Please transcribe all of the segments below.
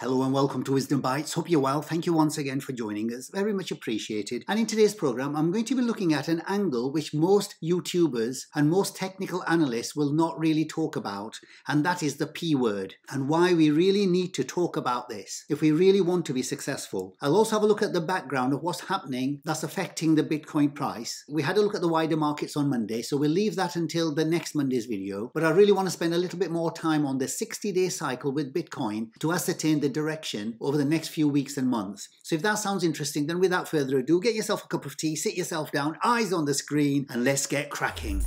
Hello and welcome to Wisdom Bites. Hope you're well. Thank you once again for joining us. Very much appreciated. And in today's program, I'm going to be looking at an angle which most YouTubers and most technical analysts will not really talk about, and that is the P word and why we really need to talk about this if we really want to be successful. I'll also have a look at the background of what's happening that's affecting the Bitcoin price. We had a look at the wider markets on Monday, so we'll leave that until the next Monday's video. But I really want to spend a little bit more time on the 60 day cycle with Bitcoin to ascertain the direction over the next few weeks and months. So if that sounds interesting, then without further ado, get yourself a cup of tea, sit yourself down, eyes on the screen, and let's get cracking.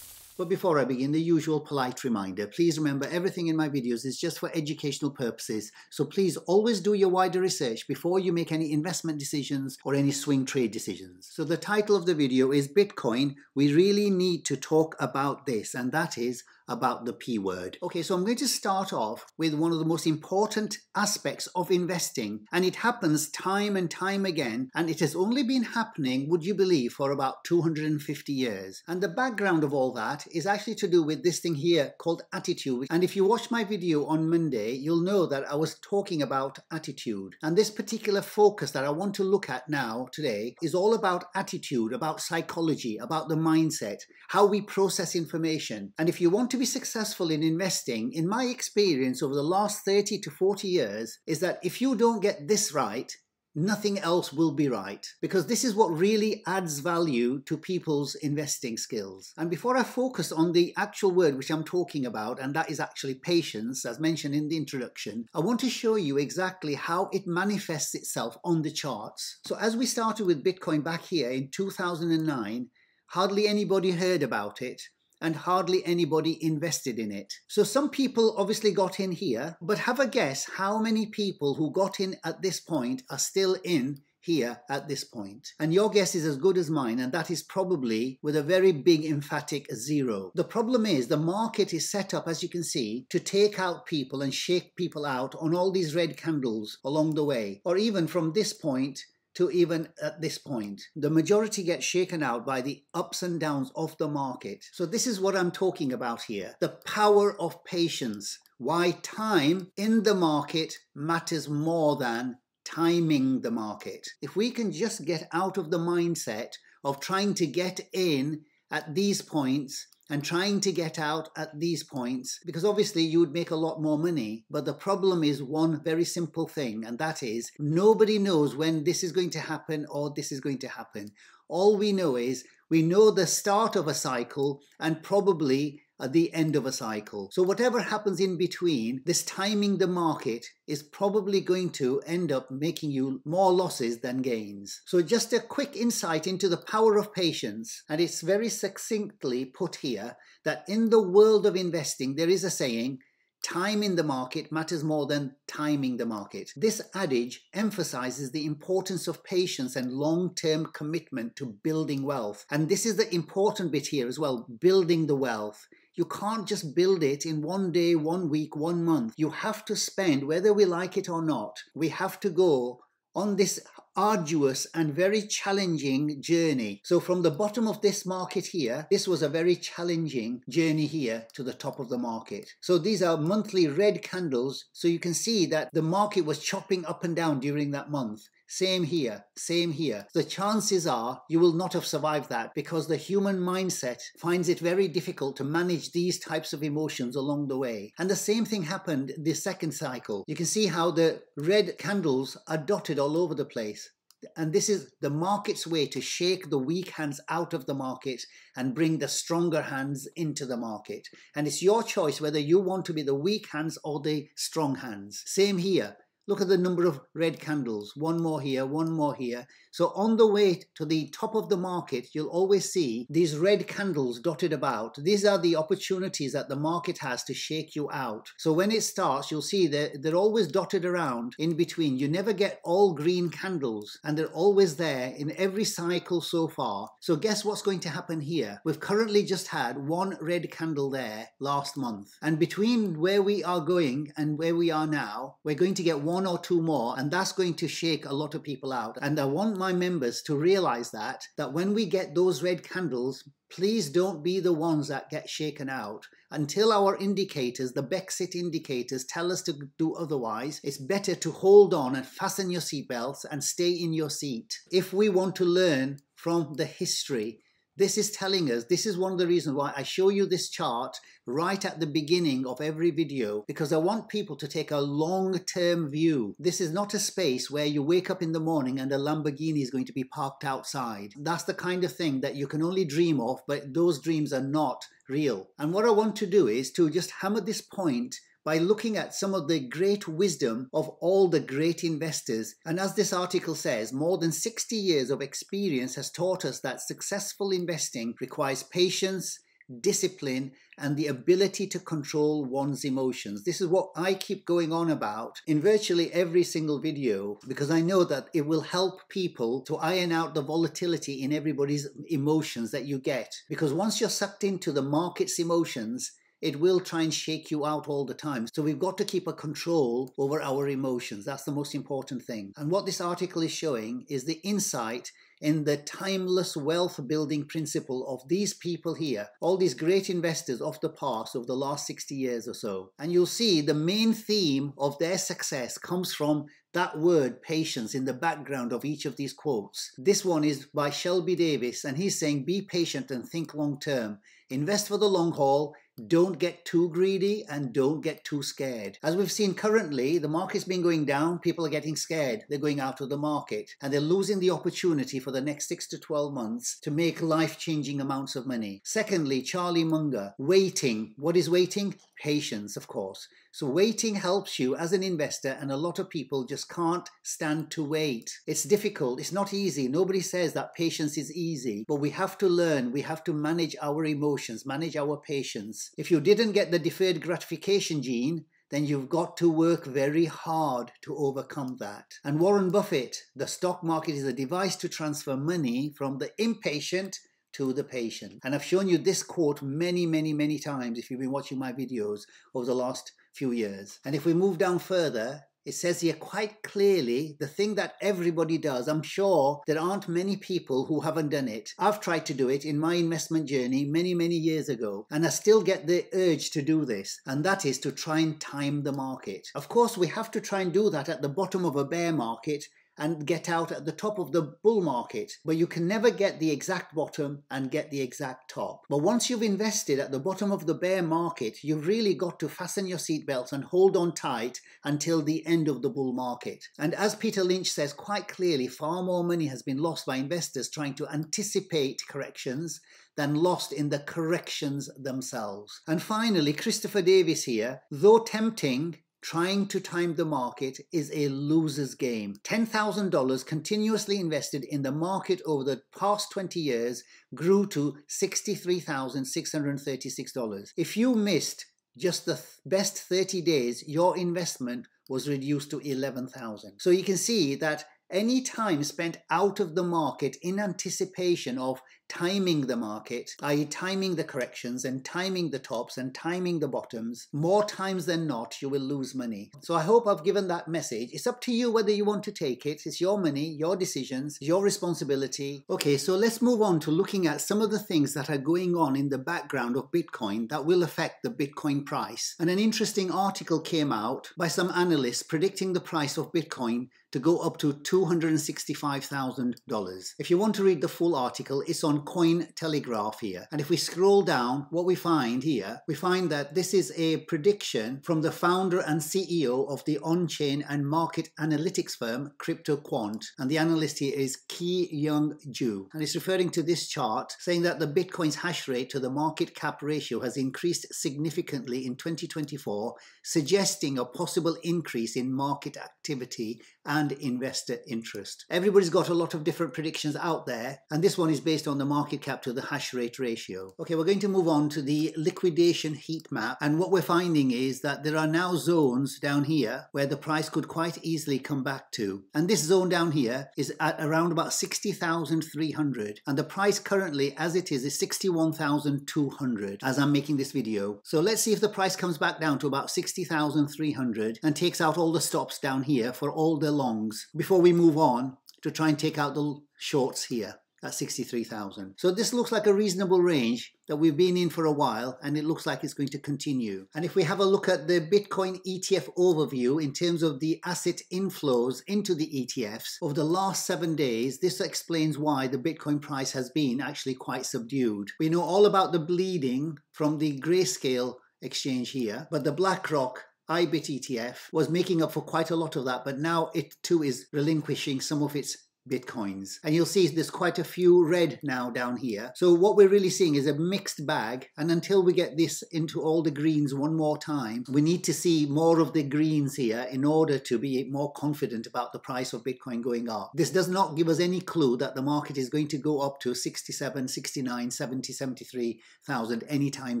But before I begin, the usual polite reminder, please remember everything in my videos is just for educational purposes, so please always do your wider research before you make any investment decisions or any swing trade decisions. So the title of the video is Bitcoin, we really need to talk about this, and that is about the P word. Okay, so I'm going to start off with one of the most important aspects of investing, and it happens time and time again, and it has only been happening, would you believe, for about 250 years. And the background of all that is actually to do with this thing here called attitude. And if you watch my video on Monday, you'll know that I was talking about attitude. And this particular focus that I want to look at now today is all about attitude, about psychology, about the mindset, how we process information. And if you want to be successful in investing, in my experience over the last 30 to 40 years, is that if you don't get this right, nothing else will be right because this is what really adds value to people's investing skills. And before I focus on the actual word which I'm talking about, and that is actually patience, as mentioned in the introduction, I want to show you exactly how it manifests itself on the charts. So as we started with Bitcoin back here in 2009, hardly anybody heard about it and hardly anybody invested in it. So some people obviously got in here, but have a guess how many people who got in at this point are still in here at this point. And your guess is as good as mine, and that is probably with a very big emphatic zero. The problem is the market is set up, as you can see, to take out people and shake people out on all these red candles along the way, or even from this point to even at this point. The majority gets shaken out by the ups and downs of the market. So this is what I'm talking about here. The power of patience. Why time in the market matters more than timing the market. If we can just get out of the mindset of trying to get in at these points and trying to get out at these points because obviously you would make a lot more money. But the problem is one very simple thing, and that is nobody knows when this is going to happen or this is going to happen. All we know is we know the start of a cycle and probably at the end of a cycle. So whatever happens in between, this timing the market is probably going to end up making you more losses than gains. So just a quick insight into the power of patience, and it's very succinctly put here that in the world of investing, there is a saying, Time in the market matters more than timing the market. This adage emphasizes the importance of patience and long term commitment to building wealth. And this is the important bit here as well building the wealth. You can't just build it in one day, one week, one month. You have to spend, whether we like it or not, we have to go on this arduous and very challenging journey. So from the bottom of this market here, this was a very challenging journey here to the top of the market. So these are monthly red candles. So you can see that the market was chopping up and down during that month. Same here, same here. The chances are you will not have survived that because the human mindset finds it very difficult to manage these types of emotions along the way. And the same thing happened the second cycle. You can see how the red candles are dotted all over the place. And this is the market's way to shake the weak hands out of the market and bring the stronger hands into the market. And it's your choice whether you want to be the weak hands or the strong hands. Same here. Look at the number of red candles. One more here, one more here. So on the way to the top of the market, you'll always see these red candles dotted about. These are the opportunities that the market has to shake you out. So when it starts, you'll see that they're always dotted around in between. You never get all green candles and they're always there in every cycle so far. So guess what's going to happen here? We've currently just had one red candle there last month. And between where we are going and where we are now, we're going to get one or two more and that's going to shake a lot of people out. And I want my members to realize that, that when we get those red candles Please don't be the ones that get shaken out. Until our indicators, the Bexit indicators, tell us to do otherwise, it's better to hold on and fasten your seatbelts and stay in your seat. If we want to learn from the history, this is telling us, this is one of the reasons why I show you this chart right at the beginning of every video because I want people to take a long-term view. This is not a space where you wake up in the morning and a Lamborghini is going to be parked outside. That's the kind of thing that you can only dream of, but those dreams are not real. And what I want to do is to just hammer this point by looking at some of the great wisdom of all the great investors. And as this article says, more than 60 years of experience has taught us that successful investing requires patience, discipline, and the ability to control one's emotions. This is what I keep going on about in virtually every single video because I know that it will help people to iron out the volatility in everybody's emotions that you get. Because once you're sucked into the market's emotions, it will try and shake you out all the time. So we've got to keep a control over our emotions. That's the most important thing. And what this article is showing is the insight in the timeless wealth building principle of these people here, all these great investors of the past of the last 60 years or so. And you'll see the main theme of their success comes from that word patience in the background of each of these quotes. This one is by Shelby Davis, and he's saying, Be patient and think long term. Invest for the long haul don't get too greedy and don't get too scared. As we've seen currently, the market's been going down, people are getting scared. They're going out of the market and they're losing the opportunity for the next 6 to 12 months to make life-changing amounts of money. Secondly, Charlie Munger, waiting. What is waiting? Patience, of course. So waiting helps you as an investor and a lot of people just can't stand to wait. It's difficult. It's not easy. Nobody says that patience is easy, but we have to learn. We have to manage our emotions, manage our patience. If you didn't get the deferred gratification gene, then you've got to work very hard to overcome that. And Warren Buffett, the stock market is a device to transfer money from the impatient to the patient. And I've shown you this quote many, many, many times if you've been watching my videos over the last few years. And if we move down further, it says here quite clearly the thing that everybody does. I'm sure there aren't many people who haven't done it. I've tried to do it in my investment journey many, many years ago, and I still get the urge to do this, and that is to try and time the market. Of course, we have to try and do that at the bottom of a bear market and get out at the top of the bull market, but you can never get the exact bottom and get the exact top. But once you've invested at the bottom of the bear market, you've really got to fasten your seatbelts and hold on tight until the end of the bull market. And as Peter Lynch says quite clearly, far more money has been lost by investors trying to anticipate corrections than lost in the corrections themselves. And finally, Christopher Davis here, though tempting, Trying to time the market is a loser's game. $10,000 continuously invested in the market over the past 20 years grew to $63,636. If you missed just the th best 30 days, your investment was reduced to 11,000. So you can see that any time spent out of the market in anticipation of timing the market, i.e., timing the corrections and timing the tops and timing the bottoms, more times than not, you will lose money. So I hope I've given that message. It's up to you whether you want to take it. It's your money, your decisions, your responsibility. Okay, so let's move on to looking at some of the things that are going on in the background of Bitcoin that will affect the Bitcoin price. And an interesting article came out by some analysts predicting the price of Bitcoin to go up to $265,000. If you want to read the full article, it's on Cointelegraph here. And if we scroll down, what we find here, we find that this is a prediction from the founder and CEO of the on-chain and market analytics firm CryptoQuant. And the analyst here is Ki Young Ju. And it's referring to this chart saying that the Bitcoin's hash rate to the market cap ratio has increased significantly in 2024, suggesting a possible increase in market activity and investor interest. Everybody's got a lot of different predictions out there, and this one is based on the market cap to the hash rate ratio. Okay, we're going to move on to the liquidation heat map, and what we're finding is that there are now zones down here where the price could quite easily come back to. And this zone down here is at around about 60,300, and the price currently as it is is 61,200 as I'm making this video. So let's see if the price comes back down to about 60,300 and takes out all the stops down here for all the longs before we move on to try and take out the shorts here. at 63,000. So this looks like a reasonable range that we've been in for a while and it looks like it's going to continue. And if we have a look at the Bitcoin ETF overview in terms of the asset inflows into the ETFs over the last seven days, this explains why the Bitcoin price has been actually quite subdued. We know all about the bleeding from the grayscale exchange here, but the BlackRock IBIT ETF was making up for quite a lot of that, but now it too is relinquishing some of its bitcoins. And you'll see there's quite a few red now down here. So what we're really seeing is a mixed bag. And until we get this into all the greens one more time, we need to see more of the greens here in order to be more confident about the price of Bitcoin going up. This does not give us any clue that the market is going to go up to 67, 69, 70, 73,000 anytime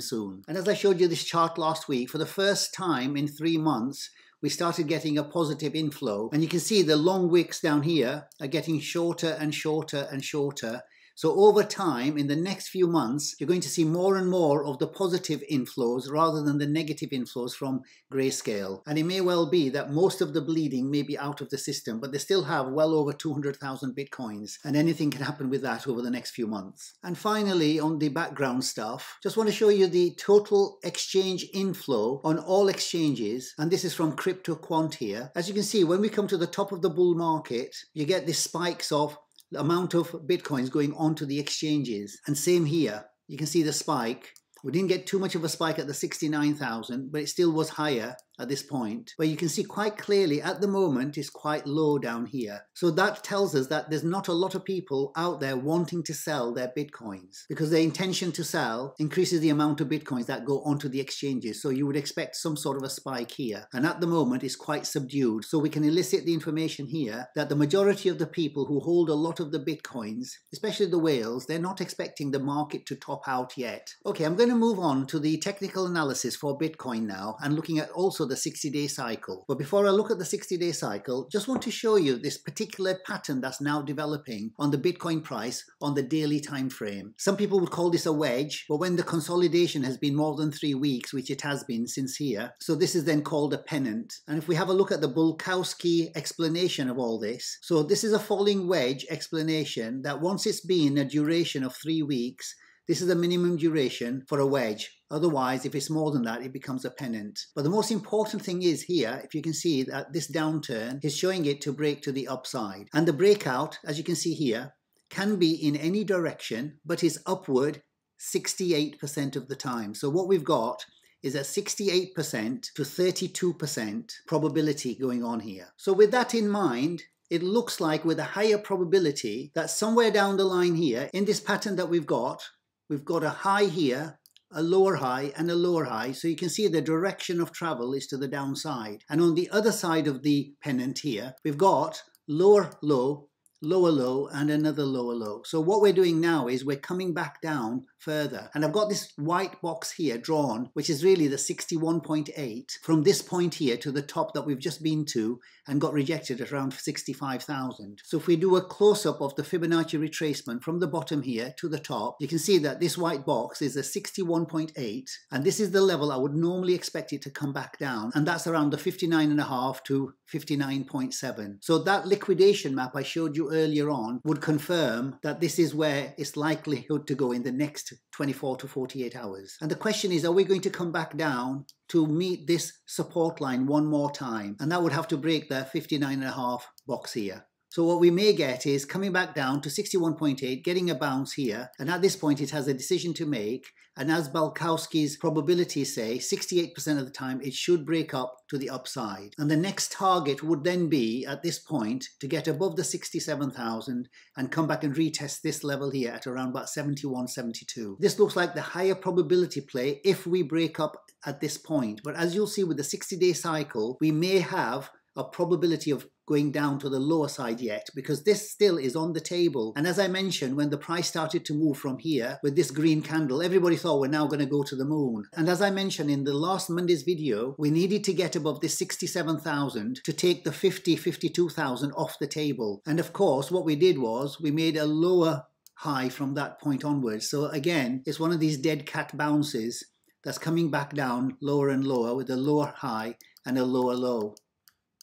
soon. And as I showed you this chart last week, for the first time in three months, we started getting a positive inflow. And you can see the long wicks down here are getting shorter and shorter and shorter so over time, in the next few months, you're going to see more and more of the positive inflows rather than the negative inflows from Grayscale. And it may well be that most of the bleeding may be out of the system, but they still have well over 200,000 Bitcoins. And anything can happen with that over the next few months. And finally, on the background stuff, just want to show you the total exchange inflow on all exchanges. And this is from CryptoQuant here. As you can see, when we come to the top of the bull market, you get these spikes of amount of bitcoins going onto the exchanges. And same here, you can see the spike. We didn't get too much of a spike at the 69,000, but it still was higher at this point, where you can see quite clearly at the moment is quite low down here. So that tells us that there's not a lot of people out there wanting to sell their bitcoins because their intention to sell increases the amount of bitcoins that go onto the exchanges. So you would expect some sort of a spike here. And at the moment it's quite subdued. So we can elicit the information here that the majority of the people who hold a lot of the bitcoins, especially the whales, they're not expecting the market to top out yet. Okay, I'm going to move on to the technical analysis for Bitcoin now and looking at also the 60 day cycle. But before I look at the 60 day cycle, just want to show you this particular pattern that's now developing on the Bitcoin price on the daily time frame. Some people would call this a wedge, but when the consolidation has been more than three weeks, which it has been since here, so this is then called a pennant. And if we have a look at the Bulkowski explanation of all this, so this is a falling wedge explanation that once it's been a duration of three weeks, this is the minimum duration for a wedge. Otherwise, if it's more than that, it becomes a pennant. But the most important thing is here, if you can see that this downturn is showing it to break to the upside. And the breakout, as you can see here, can be in any direction, but is upward 68% of the time. So what we've got is a 68% to 32% probability going on here. So with that in mind, it looks like with a higher probability that somewhere down the line here, in this pattern that we've got, we've got a high here, a lower high and a lower high. So you can see the direction of travel is to the downside. And on the other side of the pennant here, we've got lower low, lower low and another lower low. So what we're doing now is we're coming back down further. And I've got this white box here drawn, which is really the 61.8 from this point here to the top that we've just been to and got rejected at around 65,000. So if we do a close-up of the Fibonacci retracement from the bottom here to the top, you can see that this white box is a 61.8 and this is the level I would normally expect it to come back down and that's around the 59.5 to 59.7. So that liquidation map I showed you earlier on would confirm that this is where it's likelihood to go in the next 24 to 48 hours. And the question is, are we going to come back down to meet this support line one more time? And that would have to break the 59.5 box here. So what we may get is coming back down to 61.8, getting a bounce here, and at this point it has a decision to make, and as Bulkowski's probabilities say, 68% of the time it should break up to the upside. And the next target would then be, at this point, to get above the 67,000 and come back and retest this level here at around about 71, 72. This looks like the higher probability play if we break up at this point. But as you'll see with the 60-day cycle, we may have a probability of going down to the lower side yet because this still is on the table. And as I mentioned, when the price started to move from here with this green candle, everybody thought we're now going to go to the moon. And as I mentioned in the last Monday's video, we needed to get above this 67,000 to take the 50, 52,000 off the table. And of course, what we did was we made a lower high from that point onwards. So again, it's one of these dead cat bounces that's coming back down lower and lower with a lower high and a lower low.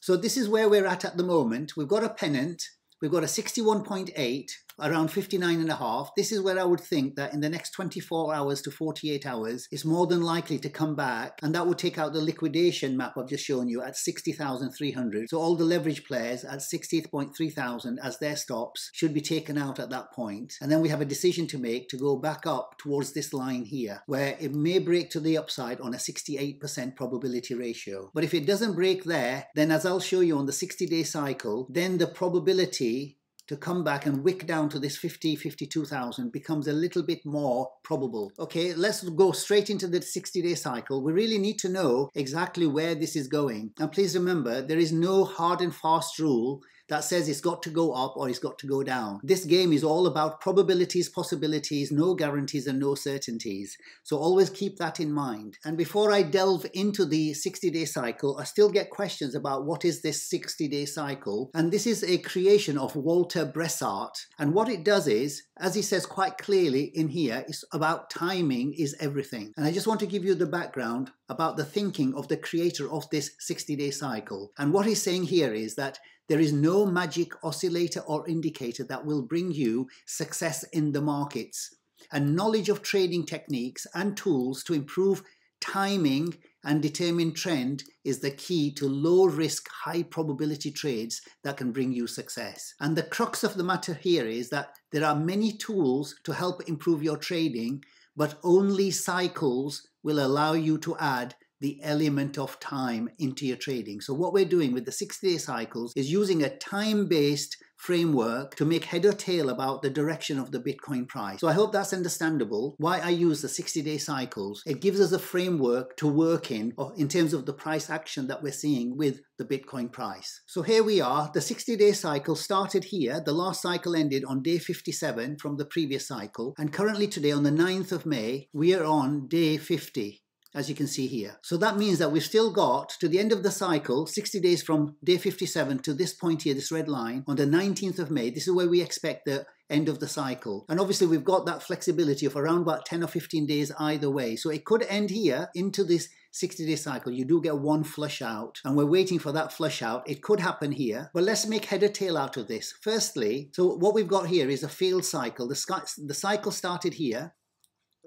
So this is where we're at at the moment. We've got a pennant, we've got a 61.8, around 59 and a half, this is where I would think that in the next 24 hours to 48 hours, it's more than likely to come back. And that would take out the liquidation map I've just shown you at 60,300. So all the leverage players at 60.3 thousand as their stops should be taken out at that point. And then we have a decision to make to go back up towards this line here, where it may break to the upside on a 68% probability ratio. But if it doesn't break there, then as I'll show you on the 60 day cycle, then the probability to come back and wick down to this 50, 52,000 becomes a little bit more probable. Okay, let's go straight into the 60 day cycle. We really need to know exactly where this is going. And please remember, there is no hard and fast rule that says it's got to go up or it's got to go down. This game is all about probabilities, possibilities, no guarantees and no certainties. So always keep that in mind. And before I delve into the 60 day cycle, I still get questions about what is this 60 day cycle. And this is a creation of Walter Bressert. And what it does is, as he says quite clearly in here, it's about timing is everything. And I just want to give you the background about the thinking of the creator of this 60 day cycle. And what he's saying here is that there is no magic oscillator or indicator that will bring you success in the markets. And knowledge of trading techniques and tools to improve timing and determine trend is the key to low risk, high probability trades that can bring you success. And the crux of the matter here is that there are many tools to help improve your trading, but only cycles will allow you to add the element of time into your trading. So what we're doing with the 60-day cycles is using a time-based framework to make head or tail about the direction of the Bitcoin price. So I hope that's understandable why I use the 60 day cycles. It gives us a framework to work in in terms of the price action that we're seeing with the Bitcoin price. So here we are, the 60 day cycle started here. The last cycle ended on day 57 from the previous cycle. And currently today on the 9th of May, we are on day 50 as you can see here. So that means that we've still got to the end of the cycle, 60 days from day 57 to this point here, this red line, on the 19th of May. This is where we expect the end of the cycle. And obviously we've got that flexibility of around about 10 or 15 days either way. So it could end here into this 60 day cycle. You do get one flush out and we're waiting for that flush out. It could happen here, but let's make head or tail out of this. Firstly, so what we've got here is a failed cycle. The, the cycle started here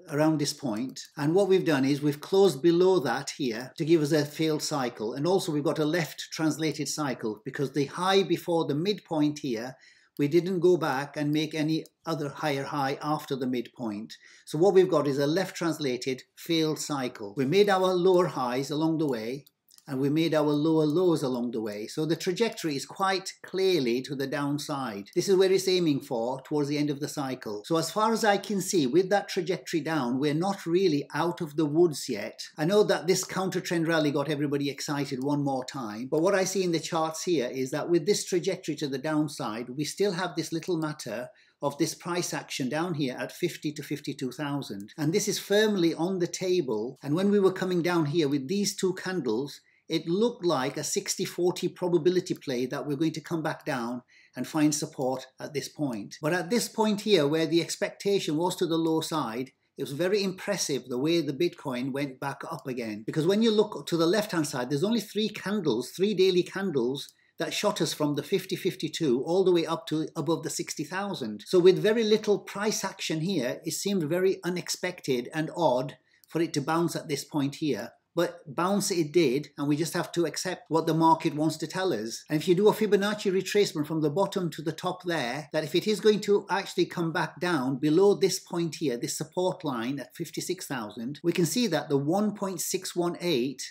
around this point. And what we've done is we've closed below that here to give us a failed cycle. And also we've got a left translated cycle because the high before the midpoint here, we didn't go back and make any other higher high after the midpoint. So what we've got is a left translated failed cycle. We made our lower highs along the way and we made our lower lows along the way. So the trajectory is quite clearly to the downside. This is where it's aiming for towards the end of the cycle. So as far as I can see, with that trajectory down, we're not really out of the woods yet. I know that this counter trend rally got everybody excited one more time, but what I see in the charts here is that with this trajectory to the downside, we still have this little matter of this price action down here at 50 to 52,000. And this is firmly on the table. And when we were coming down here with these two candles, it looked like a 60-40 probability play that we're going to come back down and find support at this point. But at this point here, where the expectation was to the low side, it was very impressive the way the Bitcoin went back up again. Because when you look to the left-hand side, there's only three candles, three daily candles that shot us from the 5052 all the way up to above the 60,000. So with very little price action here, it seemed very unexpected and odd for it to bounce at this point here but bounce it did, and we just have to accept what the market wants to tell us. And if you do a Fibonacci retracement from the bottom to the top there, that if it is going to actually come back down below this point here, this support line at 56,000, we can see that the 1.618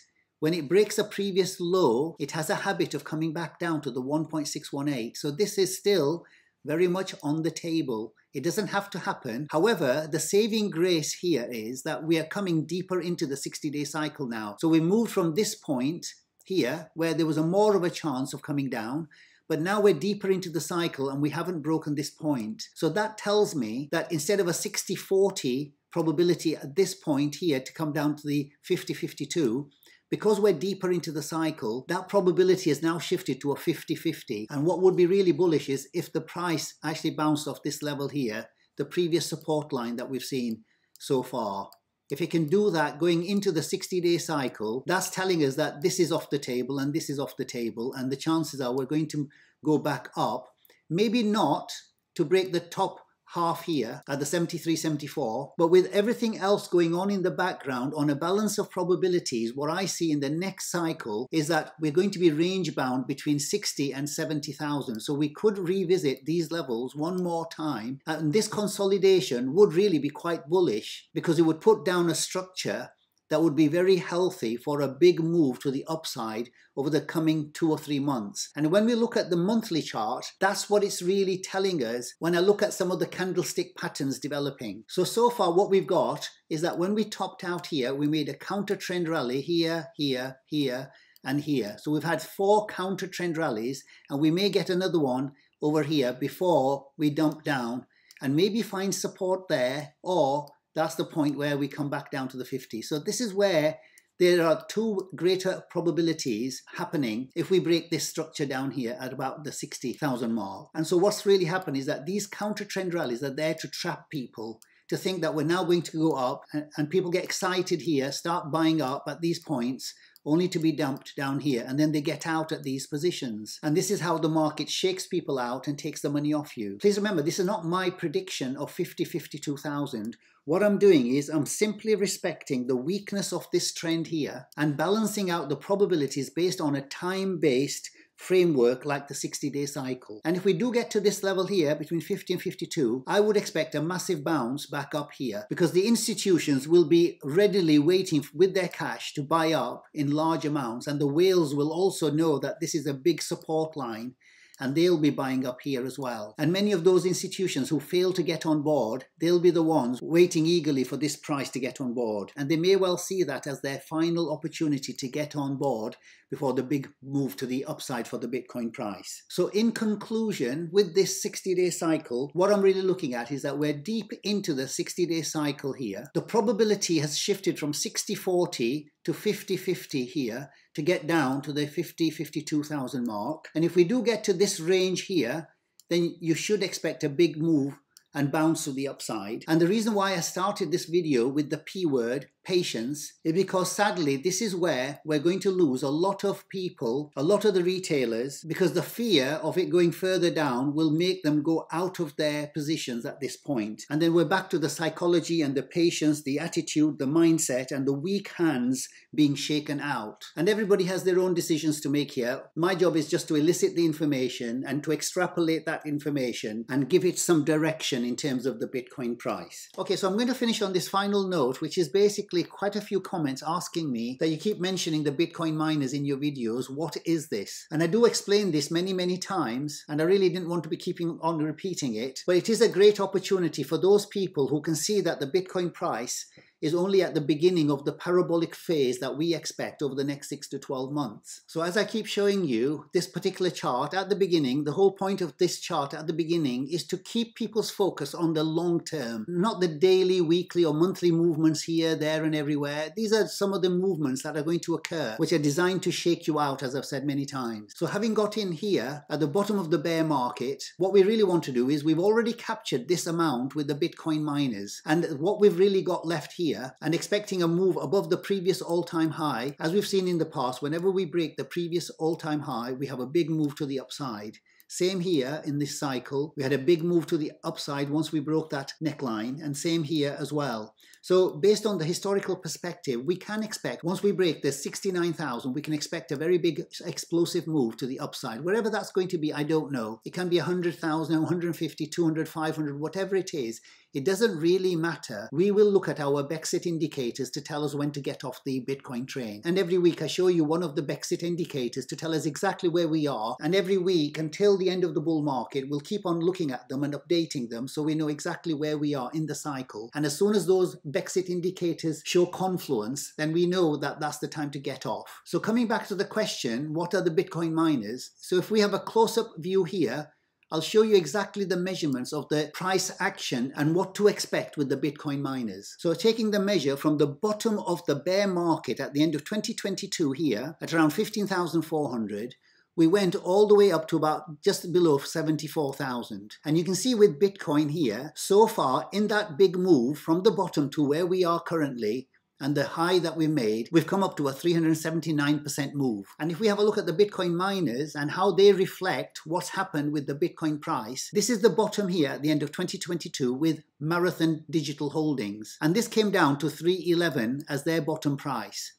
when it breaks a previous low, it has a habit of coming back down to the 1.618. So this is still very much on the table. It doesn't have to happen. However, the saving grace here is that we are coming deeper into the 60 day cycle now. So we moved from this point here where there was a more of a chance of coming down but now we're deeper into the cycle and we haven't broken this point. So that tells me that instead of a 60-40 probability at this point here to come down to the 50-52, because we're deeper into the cycle, that probability has now shifted to a 50-50. And what would be really bullish is if the price actually bounced off this level here, the previous support line that we've seen so far. If it can do that going into the 60-day cycle, that's telling us that this is off the table and this is off the table and the chances are we're going to go back up. Maybe not to break the top half here at the 73 74 but with everything else going on in the background on a balance of probabilities what i see in the next cycle is that we're going to be range bound between 60 and 70,000 so we could revisit these levels one more time. And this consolidation would really be quite bullish because it would put down a structure that would be very healthy for a big move to the upside over the coming two or three months. And when we look at the monthly chart, that's what it's really telling us when I look at some of the candlestick patterns developing. So, so far what we've got is that when we topped out here, we made a counter trend rally here, here, here, and here. So we've had four counter trend rallies and we may get another one over here before we dump down and maybe find support there or that's the point where we come back down to the 50. So this is where there are two greater probabilities happening if we break this structure down here at about the 60,000 mark. And so what's really happened is that these counter trend rallies are there to trap people to think that we're now going to go up and, and people get excited here, start buying up at these points only to be dumped down here and then they get out at these positions. And this is how the market shakes people out and takes the money off you. Please remember, this is not my prediction of 50, 52,000. What I'm doing is I'm simply respecting the weakness of this trend here and balancing out the probabilities based on a time-based framework like the 60 day cycle. And if we do get to this level here between 50 and 52, I would expect a massive bounce back up here because the institutions will be readily waiting with their cash to buy up in large amounts and the whales will also know that this is a big support line and they'll be buying up here as well. And many of those institutions who fail to get on board, they'll be the ones waiting eagerly for this price to get on board. And they may well see that as their final opportunity to get on board before the big move to the upside for the Bitcoin price. So in conclusion, with this 60-day cycle, what I'm really looking at is that we're deep into the 60-day cycle here. The probability has shifted from 60-40 to 50-50 here to get down to the 50-52,000 mark. And if we do get to this range here, then you should expect a big move and bounce to the upside. And the reason why I started this video with the P word patience is because sadly this is where we're going to lose a lot of people, a lot of the retailers, because the fear of it going further down will make them go out of their positions at this point. And then we're back to the psychology and the patience, the attitude, the mindset, and the weak hands being shaken out. And everybody has their own decisions to make here. My job is just to elicit the information and to extrapolate that information and give it some direction in terms of the Bitcoin price. Okay, so I'm going to finish on this final note, which is basically quite a few comments asking me that you keep mentioning the Bitcoin miners in your videos. What is this? And I do explain this many, many times, and I really didn't want to be keeping on repeating it. But it is a great opportunity for those people who can see that the Bitcoin price is only at the beginning of the parabolic phase that we expect over the next 6 to 12 months. So as I keep showing you this particular chart at the beginning, the whole point of this chart at the beginning is to keep people's focus on the long term, not the daily, weekly or monthly movements here, there and everywhere. These are some of the movements that are going to occur, which are designed to shake you out, as I've said many times. So having got in here at the bottom of the bear market, what we really want to do is we've already captured this amount with the Bitcoin miners. And what we've really got left here and expecting a move above the previous all-time high. As we've seen in the past, whenever we break the previous all-time high, we have a big move to the upside. Same here in this cycle. We had a big move to the upside once we broke that neckline and same here as well. So based on the historical perspective, we can expect once we break the 69,000, we can expect a very big explosive move to the upside. Wherever that's going to be, I don't know. It can be 100,000, 150, 200, 500, whatever it is. It doesn't really matter. We will look at our Bexit indicators to tell us when to get off the Bitcoin train. And every week I show you one of the Bexit indicators to tell us exactly where we are. And every week until the end of the bull market, we'll keep on looking at them and updating them so we know exactly where we are in the cycle. And as soon as those Bexit indicators show confluence, then we know that that's the time to get off. So coming back to the question, what are the Bitcoin miners? So if we have a close-up view here, I'll show you exactly the measurements of the price action and what to expect with the Bitcoin miners. So taking the measure from the bottom of the bear market at the end of 2022 here at around 15,400, we went all the way up to about just below 74,000. And you can see with Bitcoin here, so far in that big move from the bottom to where we are currently, and the high that we made, we've come up to a 379% move. And if we have a look at the Bitcoin miners and how they reflect what's happened with the Bitcoin price, this is the bottom here at the end of 2022 with Marathon Digital Holdings. And this came down to 311 as their bottom price.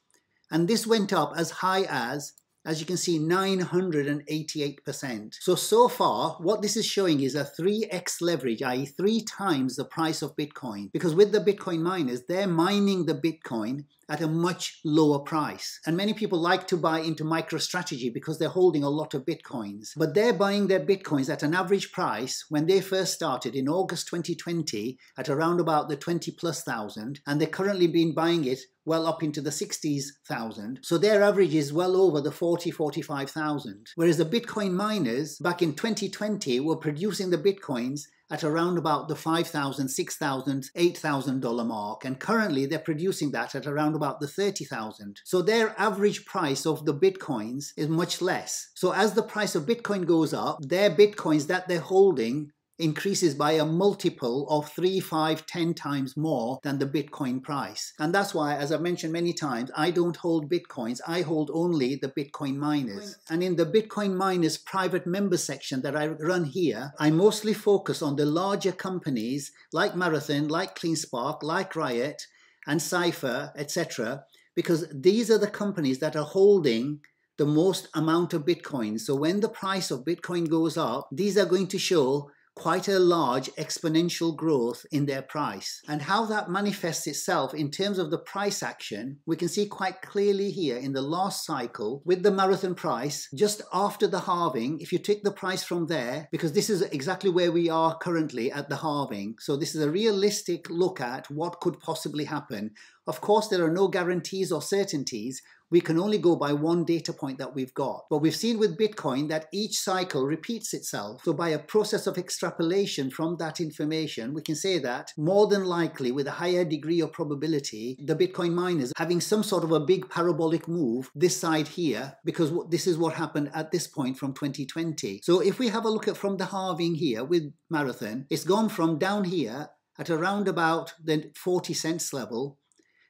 And this went up as high as as you can see 988%. So, so far what this is showing is a 3x leverage, i.e. three times the price of Bitcoin. Because with the Bitcoin miners, they're mining the Bitcoin at a much lower price. And many people like to buy into MicroStrategy because they're holding a lot of Bitcoins. But they're buying their Bitcoins at an average price when they first started in August 2020 at around about the 20 plus thousand. And they're currently been buying it well up into the 60s thousand. So their average is well over the 40, 45,000. Whereas the Bitcoin miners back in 2020 were producing the Bitcoins at around about the $5,000, $6,000, $8,000 mark. And currently they're producing that at around about the 30,000. So their average price of the Bitcoins is much less. So as the price of Bitcoin goes up, their Bitcoins that they're holding increases by a multiple of three, five, ten times more than the Bitcoin price. And that's why, as I've mentioned many times, I don't hold Bitcoins. I hold only the Bitcoin miners. And in the Bitcoin miners private member section that I run here, I mostly focus on the larger companies like Marathon, like CleanSpark, like Riot, and Cipher, etc. Because these are the companies that are holding the most amount of Bitcoin. So when the price of Bitcoin goes up, these are going to show quite a large exponential growth in their price. And how that manifests itself in terms of the price action, we can see quite clearly here in the last cycle with the marathon price, just after the halving, if you take the price from there, because this is exactly where we are currently at the halving. So this is a realistic look at what could possibly happen. Of course, there are no guarantees or certainties we can only go by one data point that we've got. But we've seen with Bitcoin that each cycle repeats itself. So by a process of extrapolation from that information, we can say that more than likely with a higher degree of probability, the Bitcoin miners having some sort of a big parabolic move this side here, because this is what happened at this point from 2020. So if we have a look at from the halving here with Marathon, it's gone from down here at around about the 40 cents level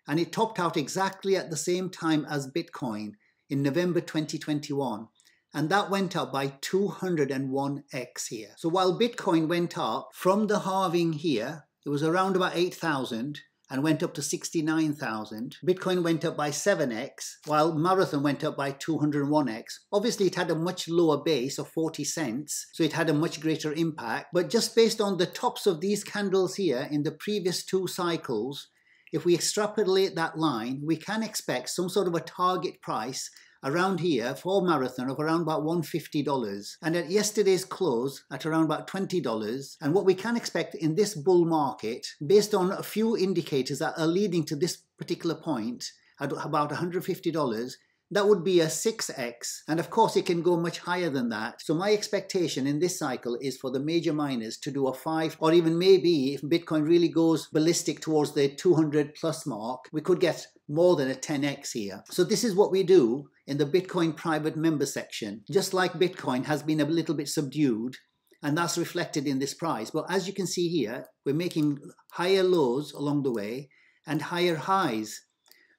and it topped out exactly at the same time as Bitcoin in November 2021. And that went up by 201x here. So while Bitcoin went up from the halving here, it was around about 8,000 and went up to 69,000. Bitcoin went up by 7x, while Marathon went up by 201x. Obviously, it had a much lower base of 40 cents, so it had a much greater impact. But just based on the tops of these candles here in the previous two cycles, if we extrapolate that line, we can expect some sort of a target price around here for marathon of around about $150 and at yesterday's close at around about $20 and what we can expect in this bull market based on a few indicators that are leading to this particular point at about $150 that would be a 6x. And of course, it can go much higher than that. So my expectation in this cycle is for the major miners to do a 5 or even maybe if Bitcoin really goes ballistic towards the 200 plus mark, we could get more than a 10x here. So this is what we do in the Bitcoin private member section. Just like Bitcoin has been a little bit subdued, and that's reflected in this price. But as you can see here, we're making higher lows along the way and higher highs.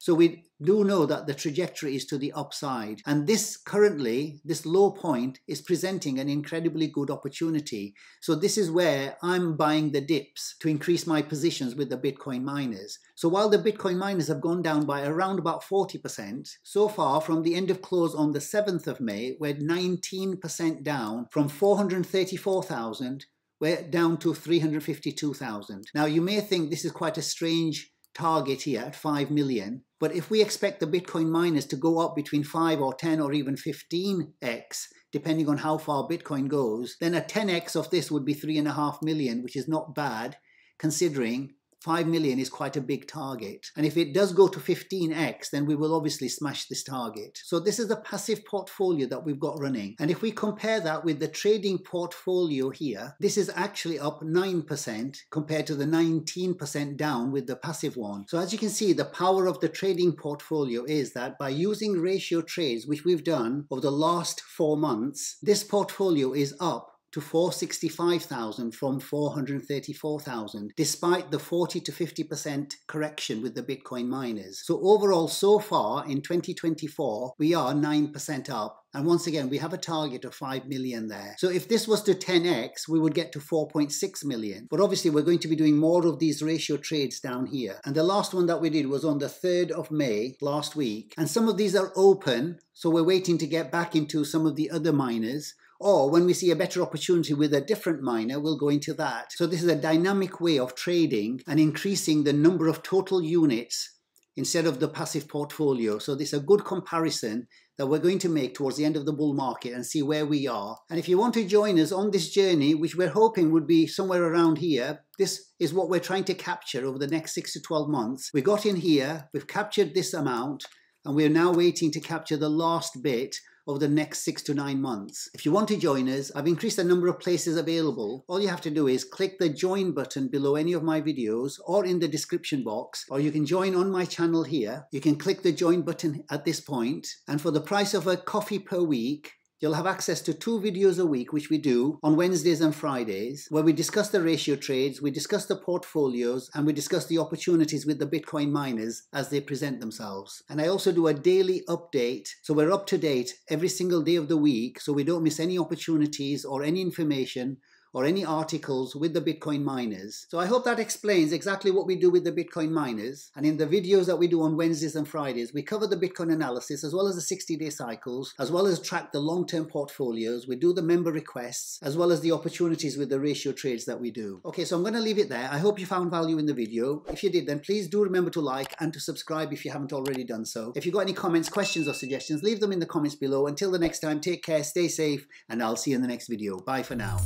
So we do know that the trajectory is to the upside. And this currently, this low point is presenting an incredibly good opportunity. So this is where I'm buying the dips to increase my positions with the Bitcoin miners. So while the Bitcoin miners have gone down by around about 40%, so far from the end of close on the 7th of May, we're 19% down from 434,000 we're down to 352,000. Now you may think this is quite a strange target here at 5 million, but if we expect the Bitcoin miners to go up between 5 or 10 or even 15x, depending on how far Bitcoin goes, then a 10x of this would be 3.5 million, which is not bad considering 5 million is quite a big target. And if it does go to 15x, then we will obviously smash this target. So this is a passive portfolio that we've got running. And if we compare that with the trading portfolio here, this is actually up 9% compared to the 19% down with the passive one. So as you can see, the power of the trading portfolio is that by using ratio trades, which we've done over the last four months, this portfolio is up to 465,000 from 434,000, despite the 40 to 50% correction with the Bitcoin miners. So overall, so far in 2024, we are 9% up. And once again, we have a target of 5 million there. So if this was to 10x, we would get to 4.6 million. But obviously, we're going to be doing more of these ratio trades down here. And the last one that we did was on the 3rd of May last week. And some of these are open. So we're waiting to get back into some of the other miners or when we see a better opportunity with a different miner, we'll go into that. So this is a dynamic way of trading and increasing the number of total units instead of the passive portfolio. So this is a good comparison that we're going to make towards the end of the bull market and see where we are. And if you want to join us on this journey, which we're hoping would be somewhere around here, this is what we're trying to capture over the next six to 12 months. We got in here, we've captured this amount, and we're now waiting to capture the last bit over the next six to nine months. If you want to join us, I've increased the number of places available. All you have to do is click the join button below any of my videos or in the description box, or you can join on my channel here. You can click the join button at this point, and for the price of a coffee per week, You'll have access to two videos a week, which we do on Wednesdays and Fridays, where we discuss the ratio trades, we discuss the portfolios, and we discuss the opportunities with the Bitcoin miners as they present themselves. And I also do a daily update, so we're up to date every single day of the week, so we don't miss any opportunities or any information or any articles with the Bitcoin miners. So I hope that explains exactly what we do with the Bitcoin miners. And in the videos that we do on Wednesdays and Fridays, we cover the Bitcoin analysis as well as the 60 day cycles, as well as track the long term portfolios. We do the member requests, as well as the opportunities with the ratio trades that we do. Okay, so I'm going to leave it there. I hope you found value in the video. If you did, then please do remember to like and to subscribe if you haven't already done so. If you've got any comments, questions, or suggestions, leave them in the comments below. Until the next time, take care, stay safe, and I'll see you in the next video. Bye for now.